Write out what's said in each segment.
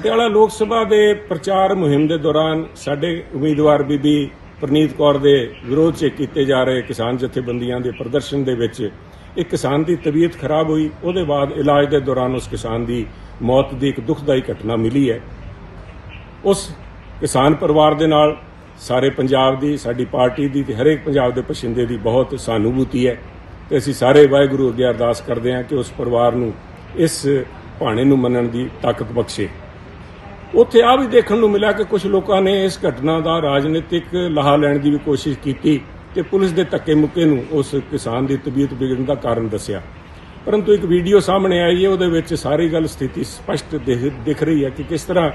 ਪਟਿਆਲਾ ਲੋਕ ਸਭਾ ਦੇ ਪ੍ਰਚਾਰ ਮੁਹਿੰਮ ਦੇ ਦੌਰਾਨ ਸਾਡੇ ਉਮੀਦਵਾਰ ਬੀਬੀ ਪ੍ਰਨੀਤ ਕੌਰ ਦੇ ਵਿਰੋਧ 'ਚ ਕੀਤੇ ਜਾ ਰਹੇ ਕਿਸਾਨ ਜਥੇਬੰਦੀਆਂ ਦੇ ਪ੍ਰਦਰਸ਼ਨ ਦੇ ਵਿੱਚ ਇੱਕ ਕਿਸਾਨ ਦੀ ਤਬੀਅਤ ਖਰਾਬ ਹੋਈ, ਉਹਦੇ ਬਾਅਦ ਇਲਾਜ ਦੇ ਦੌਰਾਨ ਉਸ ਕਿਸਾਨ ਦੀ ਮੌਤ ਦੀ ਇੱਕ ਦੁਖਦਾਈ ਘਟਨਾ ਮਿਲੀ ਹੈ। ਉਸ ਕਿਸਾਨ ਪਰਿਵਾਰ ਦੇ ਨਾਲ ਸਾਰੇ ਪੰਜਾਬ ਦੀ, ਸਾਡੀ ਪਾਰਟੀ ਦੀ ਤੇ ਹਰੇਕ ਪੰਜਾਬ ਦੇ ਪਛਿੰਦੇ ਦੀ ਬਹੁਤ ਸਾਨੂਭੂਤੀ ਹੈ ਤੇ ਅਸੀਂ ਸਾਰੇ ਵਾਹਿਗੁਰੂ ਅੱਗੇ ਅਰਦਾਸ ਕਰਦੇ ਹਾਂ ਕਿ ਉਸ ਪਰਿਵਾਰ ਨੂੰ ਇਸ ਭਾਣੇ ਨੂੰ ਮੰਨਣ ਦੀ ਤਾਕਤ ਬਖਸ਼ੇ। ਉੱਥੇ ਆ ਵੀ ਦੇਖਣ ਨੂੰ ਮਿਲਿਆ ਕਿ ਕੁਝ ਲੋਕਾਂ ਨੇ ਇਸ ਘਟਨਾ ਦਾ ਰਾਜਨੀਤਿਕ ਲਾਹਾ ਲੈਣ ਦੀ ਵੀ ਕੋਸ਼ਿਸ਼ ਕੀਤੀ ਤੇ ਪੁਲਿਸ ਦੇ ਧੱਕੇ ਮੁੱਕੇ ਨੂੰ ਉਸ ਕਿਸਾਨ ਦੀ ਤਬੀਅਤ ਵਿਗੜਨ ਦਾ ਕਾਰਨ ਦੱਸਿਆ। ਪਰੰਤੂ ਇੱਕ ਵੀਡੀਓ ਸਾਹਮਣੇ ਆਈ ਹੈ, ਉਹਦੇ ਵਿੱਚ ਸਾਰੀ ਗੱਲ ਸਥਿਤੀ ਸਪਸ਼ਟ ਦਿਖ- ਰਹੀ ਹੈ ਕਿ ਕਿਸ ਤਰ੍ਹਾਂ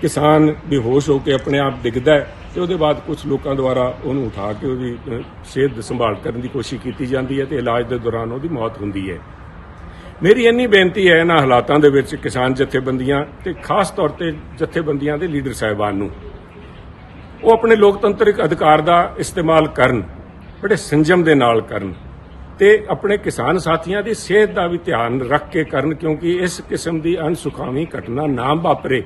ਕਿਸਾਨ ਬੇਹੋਸ਼ ਹੋ ਕੇ ਆਪਣੇ ਆਪ ਡਿੱਗਦਾ ਹੈ ਤੇ ਉਹਦੇ ਬਾਅਦ ਕੁਝ ਲੋਕਾਂ ਦੁਆਰਾ ਉਹਨੂੰ ਉਠਾ ਕੇ ਉਹਦੀ ਸਿਹਤ ਸੰਭਾਲ ਕਰਨ ਦੀ ਕੋਸ਼ਿਸ਼ ਕੀਤੀ ਜਾਂਦੀ ਹੈ ਤੇ ਇਲਾਜ ਦੇ ਦੌਰਾਨ ਉਹਦੀ ਮੌਤ ਹੁੰਦੀ ਹੈ। ਮੇਰੀ ਇੰਨੀ ਬੇਨਤੀ ਹੈ ਇਹਨਾਂ ਹਾਲਾਤਾਂ ਦੇ ਵਿੱਚ ਕਿਸਾਨ ਜਥੇਬੰਦੀਆਂ ਤੇ ਖਾਸ ਤੌਰ ਤੇ ਜਥੇਬੰਦੀਆਂ ਦੇ ਲੀਡਰ ਸਾਹਿਬਾਨ ਨੂੰ। ਉਹ ਆਪਣੇ ਲੋਕਤੰਤਰਿਕ ਅਧਿਕਾਰ ਦਾ ਇਸਤੇਮਾਲ ਕਰਨ, ਬੜੇ ਸੰਜਮ ਦੇ ਨਾਲ ਕਰਨ ਤੇ ਆਪਣੇ ਕਿਸਾਨ ਸਾਥੀਆਂ ਦੀ ਸਿਹਤ ਦਾ ਵੀ ਧਿਆਨ ਰੱਖ ਕੇ ਕਰਨ ਕਿਉਂਕਿ ਇਸ ਕਿਸਮ ਦੀ ਅਣਸੁਖਾਵੀ ਘਟਨਾ ਨਾ ਵਾਪਰੇ।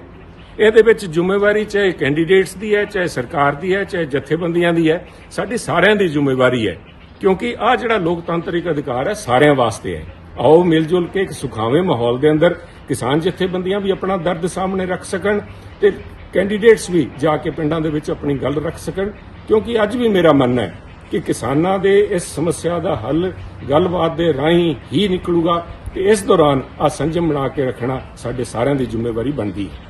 ਇਹਦੇ ਵਿੱਚ ਜ਼ਿੰਮੇਵਾਰੀ ਚਾਹੇ ਕੈਂਡੀਡੇਟਸ ਦੀ ਹੈ, ਚਾਹੇ ਸਰਕਾਰ ਦੀ ਹੈ, ਚਾਹੇ ਜਥੇਬੰਦੀਆਂ ਦੀ ਹੈ, ਸਾਡੀ ਸਾਰਿਆਂ ਦੀ ਜ਼ਿੰਮੇਵਾਰੀ ਹੈ ਕਿਉਂਕਿ ਆ ਜਿਹੜਾ ਲੋਕਤੰਤਰਿਕ ਅਧਿਕਾਰ ਹੈ, ਸਾਰਿਆਂ ਵਾਸਤੇ ਹੈ। ਆਓ ਮਿਲ ਜੁਲ ਕੇ ਇੱਕ ਸੁਖਾਵੇਂ ਮਾਹੌਲ ਦੇ ਅੰਦਰ ਕਿਸਾਨ ਜਥੇਬੰਦੀਆਂ ਵੀ ਆਪਣਾ ਦਰਦ ਸਾਹਮਣੇ ਰੱਖ ਸਕਣ ਤੇ ਕੈਂਡੀਡੇਟਸ ਵੀ ਜਾ ਕੇ ਪਿੰਡਾਂ ਦੇ ਵਿੱਚ ਆਪਣੀ ਗੱਲ ਰੱਖ ਸਕਣ, ਕਿਉਂਕਿ ਅੱਜ ਵੀ ਮੇਰਾ ਮੰਨਣਾ ਹੈ ਕਿ ਕਿਸਾਨਾਂ ਦੇ ਇਸ ਸਮੱਸਿਆ ਦਾ ਹੱਲ ਗੱਲਬਾਤ ਦੇ ਰਾਹੀਂ ਹੀ ਨਿਕਲੂਗਾ ਤੇ ਇਸ ਦੌਰਾਨ ਆ ਸੰਜਮ ਬਣਾ ਕੇ ਰੱਖਣਾ ਸਾਡੇ ਸਾਰਿਆਂ ਦੀ ਜ਼ਿੰਮੇਵਾਰੀ ਬਣਦੀ ਹੈ।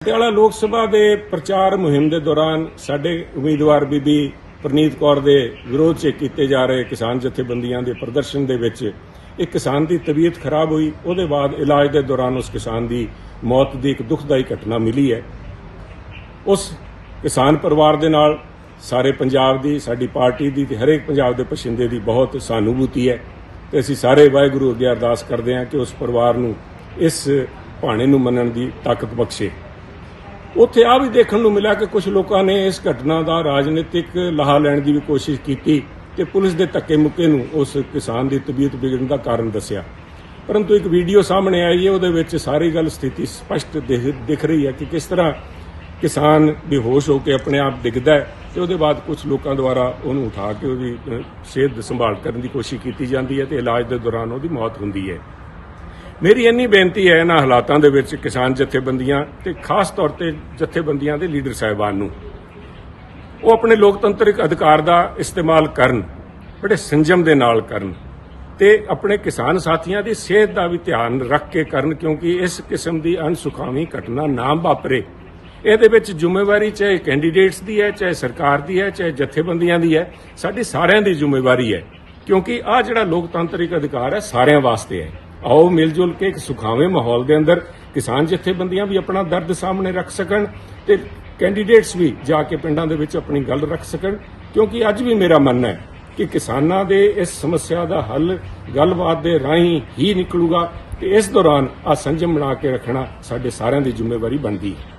ਪਟਿਆਲਾ ਲੋਕ ਸਭਾ ਦੇ ਪ੍ਰਚਾਰ ਮੁਹਿੰਮ ਦੇ ਦੌਰਾਨ ਸਾਡੇ ਉਮੀਦਵਾਰ ਬੀਬੀ ਪ੍ਰਨੀਤ ਕੌਰ ਦੇ ਵਿਰੋਧ 'ਚ ਕੀਤੇ ਜਾ ਰਹੇ ਕਿਸਾਨ ਜਥੇਬੰਦੀਆਂ ਦੇ ਪ੍ਰਦਰਸ਼ਨ ਦੇ ਵਿੱਚ ਇੱਕ ਕਿਸਾਨ ਦੀ ਤਬੀਅਤ ਖਰਾਬ ਹੋਈ, ਉਹਦੇ ਬਾਅਦ ਇਲਾਜ ਦੇ ਦੌਰਾਨ ਉਸ ਕਿਸਾਨ ਦੀ ਮੌਤ ਦੀ ਇੱਕ ਦੁਖਦਾਈ ਘਟਨਾ ਮਿਲੀ ਹੈ। ਉਸ ਕਿਸਾਨ ਪਰਿਵਾਰ ਦੇ ਨਾਲ ਸਾਰੇ ਪੰਜਾਬ ਦੀ, ਸਾਡੀ ਪਾਰਟੀ ਦੀ ਤੇ ਹਰੇਕ ਪੰਜਾਬ ਦੇ ਪਛਿੰਦੇ ਦੀ ਬਹੁਤ ਸਾਨੂਭੂਤੀ ਹੈ ਤੇ ਅਸੀਂ ਸਾਰੇ ਵਾਹਿਗੁਰੂ ਅੱਗੇ ਅਰਦਾਸ ਕਰਦੇ ਹਾਂ ਕਿ ਉਸ ਪਰਿਵਾਰ ਨੂੰ ਇਸ ਭਾਣੇ ਨੂੰ ਮੰਨਣ ਦੀ ਤਾਕਤ ਬਖਸ਼ੇ। ਉੱਥੇ ਆ ਵੀ ਦੇਖਣ ਨੂੰ ਮਿਲਿਆ ਕਿ ਕੁਝ ਲੋਕਾਂ ਨੇ ਇਸ ਘਟਨਾ ਦਾ ਰਾਜਨੀਤਿਕ ਲਾਹਾ ਲੈਣ ਦੀ ਵੀ ਕੋਸ਼ਿਸ਼ ਕੀਤੀ। ਤੇ ਪੁਲਿਸ ਦੇ ਧੱਕੇ ਮੁੱਕੇ ਨੂੰ ਉਸ ਕਿਸਾਨ ਦੀ ਤਬੀਅਤ ਵਿਗੜਨ ਦਾ ਕਾਰਨ ਦੱਸਿਆ। ਪਰੰਤੂ ਇੱਕ ਵੀਡੀਓ ਸਾਹਮਣੇ ਆਈ ਹੈ, ਉਹਦੇ ਵਿੱਚ ਸਾਰੀ ਗੱਲ ਸਥਿਤੀ ਸਪਸ਼ਟ ਦਿਖ- ਰਹੀ ਹੈ ਕਿ ਕਿਸ ਤਰ੍ਹਾਂ ਕਿਸਾਨ ਬੇਹੋਸ਼ ਹੋ ਕੇ ਆਪਣੇ ਆਪ ਡਿੱਗਦਾ ਹੈ ਤੇ ਉਹਦੇ ਬਾਅਦ ਕੁਝ ਲੋਕਾਂ ਦੁਆਰਾ ਉਹਨੂੰ ਉਠਾ ਕੇ ਉਹਦੀ ਸਿਹਤ ਸੰਭਾਲ ਕਰਨ ਦੀ ਕੋਸ਼ਿਸ਼ ਕੀਤੀ ਜਾਂਦੀ ਹੈ ਤੇ ਇਲਾਜ ਦੇ ਦੌਰਾਨ ਉਹਦੀ ਮੌਤ ਹੁੰਦੀ ਹੈ। ਮੇਰੀ ਇੰਨੀ ਬੇਨਤੀ ਹੈ ਇਹਨਾਂ ਹਾਲਾਤਾਂ ਦੇ ਵਿੱਚ ਕਿਸਾਨ ਜਥੇਬੰਦੀਆਂ ਤੇ ਖਾਸ ਤੌਰ ਤੇ ਜਥੇਬੰਦੀਆਂ ਦੇ ਲੀਡਰ ਸਾਹਿਬਾਨ ਨੂੰ। ਉਹ ਆਪਣੇ ਲੋਕਤੰਤਰਿਕ ਅਧਿਕਾਰ ਦਾ ਇਸਤੇਮਾਲ ਕਰਨ, ਬੜੇ ਸੰਜਮ ਦੇ ਨਾਲ ਕਰਨ ਤੇ ਆਪਣੇ ਕਿਸਾਨ ਸਾਥੀਆਂ ਦੀ ਸਿਹਤ ਦਾ ਵੀ ਧਿਆਨ ਰੱਖ ਕੇ ਕਰਨ ਕਿਉਂਕਿ ਇਸ ਕਿਸਮ ਦੀ ਅਣਸੁਖਾਵੀ ਘਟਨਾ ਨਾ ਵਾਪਰੇ। ਇਹਦੇ ਵਿੱਚ ਜ਼ਿੰਮੇਵਾਰੀ ਚਾਹੇ ਕੈਂਡੀਡੇਟਸ ਦੀ ਹੈ, ਚਾਹੇ ਸਰਕਾਰ ਦੀ ਹੈ, ਚਾਹੇ ਜਥੇਬੰਦੀਆਂ ਦੀ ਹੈ, ਸਾਡੀ ਸਾਰਿਆਂ ਦੀ ਜ਼ਿੰਮੇਵਾਰੀ ਹੈ ਕਿਉਂਕਿ ਆ ਜਿਹੜਾ ਲੋਕਤੰਤਰਿਕ ਅਧਿਕਾਰ ਹੈ, ਸਾਰਿਆਂ ਵਾਸਤੇ ਹੈ। ਆਓ ਮਿਲ ਜੁਲ ਕੇ ਇੱਕ ਸੁਖਾਵੇਂ ਮਾਹੌਲ ਦੇ ਅੰਦਰ ਕਿਸਾਨ ਜਥੇਬੰਦੀਆਂ ਵੀ ਆਪਣਾ ਦਰਦ ਸਾਹਮਣੇ ਰੱਖ ਸਕਣ ਤੇ ਕੈਂਡੀਡੇਟਸ ਵੀ ਜਾ ਕੇ ਪਿੰਡਾਂ ਦੇ ਵਿੱਚ ਆਪਣੀ ਗੱਲ ਰੱਖ ਸਕਣ, ਕਿਉਂਕਿ ਅੱਜ ਵੀ ਮੇਰਾ ਮੰਨਣਾ ਹੈ ਕਿ ਕਿਸਾਨਾਂ ਦੇ ਇਸ ਸਮੱਸਿਆ ਦਾ ਹੱਲ ਗੱਲਬਾਤ ਦੇ ਰਾਹੀਂ ਹੀ ਨਿਕਲੂਗਾ ਤੇ ਇਸ ਦੌਰਾਨ ਆ ਸੰਜਮ ਬਣਾ ਕੇ ਰੱਖਣਾ ਸਾਡੇ ਸਾਰਿਆਂ ਦੀ ਜ਼ਿੰਮੇਵਾਰੀ ਬਣਦੀ ਹੈ।